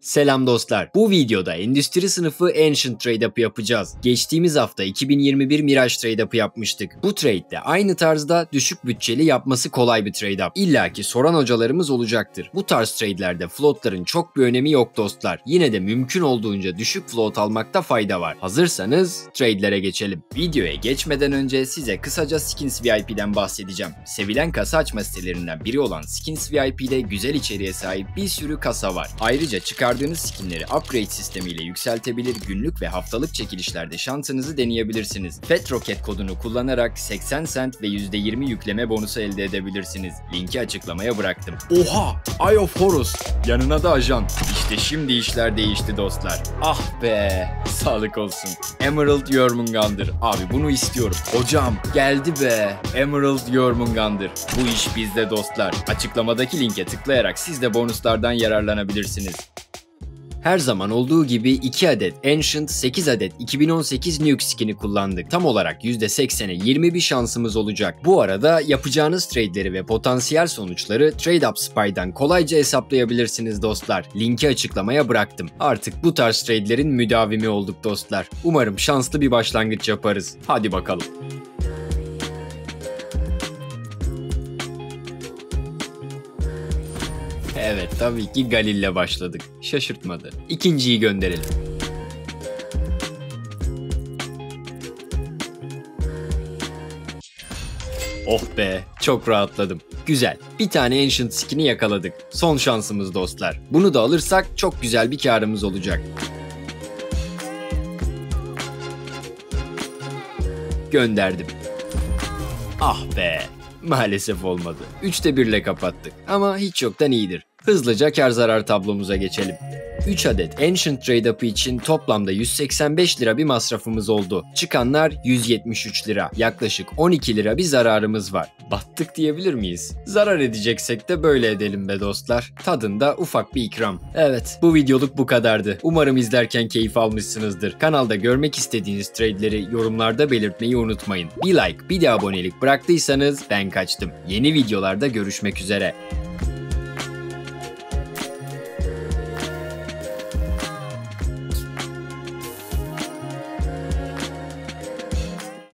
Selam dostlar. Bu videoda endüstri sınıfı Ancient Trade Up'ı yapacağız. Geçtiğimiz hafta 2021 Mirage Trade Up'ı yapmıştık. Bu trade'de aynı tarzda düşük bütçeli yapması kolay bir trade up. İlla ki soran hocalarımız olacaktır. Bu tarz trade'lerde floatların çok bir önemi yok dostlar. Yine de mümkün olduğunca düşük float almakta fayda var. Hazırsanız trade'lere geçelim. Videoya geçmeden önce size kısaca Skins VIP'den bahsedeceğim. Sevilen kasa açma sitelerinden biri olan Skins VIP'de güzel içeriğe sahip bir sürü kasa var. Ayrıca çıkar çıkardığınız skinleri upgrade sistemiyle yükseltebilir, günlük ve haftalık çekilişlerde şansınızı deneyebilirsiniz. FET Rocket kodunu kullanarak 80 cent ve %20 yükleme bonusu elde edebilirsiniz. Linki açıklamaya bıraktım. Oha! Eye of Horus! Yanına da ajan. İşte şimdi işler değişti dostlar. Ah be! Sağlık olsun. Emerald Jormungandr. Abi bunu istiyorum. Hocam geldi be. Emerald Jormungandr. Bu iş bizde dostlar. Açıklamadaki linke tıklayarak siz de bonuslardan yararlanabilirsiniz. Her zaman olduğu gibi 2 adet Ancient, 8 adet 2018 Nuke skin'i kullandık. Tam olarak %80'e 20 bir şansımız olacak. Bu arada yapacağınız trade'leri ve potansiyel sonuçları TradeUp Spy'dan kolayca hesaplayabilirsiniz dostlar. Linki açıklamaya bıraktım. Artık bu tarz trade'lerin müdavimi olduk dostlar. Umarım şanslı bir başlangıç yaparız. Hadi bakalım. Evet tabii ki Galil'le başladık. Şaşırtmadı. İkinciyi gönderelim. Oh be çok rahatladım. Güzel. Bir tane Ancient skin'i yakaladık. Son şansımız dostlar. Bunu da alırsak çok güzel bir karımız olacak. Gönderdim. Ah be. Maalesef olmadı. Üçte birle kapattık. Ama hiç yoktan iyidir. Hızlıca kar zarar tablomuza geçelim. 3 adet Ancient Trade Up'ı için toplamda 185 lira bir masrafımız oldu. Çıkanlar 173 lira. Yaklaşık 12 lira bir zararımız var. Battık diyebilir miyiz? Zarar edeceksek de böyle edelim be dostlar. Tadında ufak bir ikram. Evet bu videoluk bu kadardı. Umarım izlerken keyif almışsınızdır. Kanalda görmek istediğiniz trade'leri yorumlarda belirtmeyi unutmayın. Bir like bir de abonelik bıraktıysanız ben kaçtım. Yeni videolarda görüşmek üzere.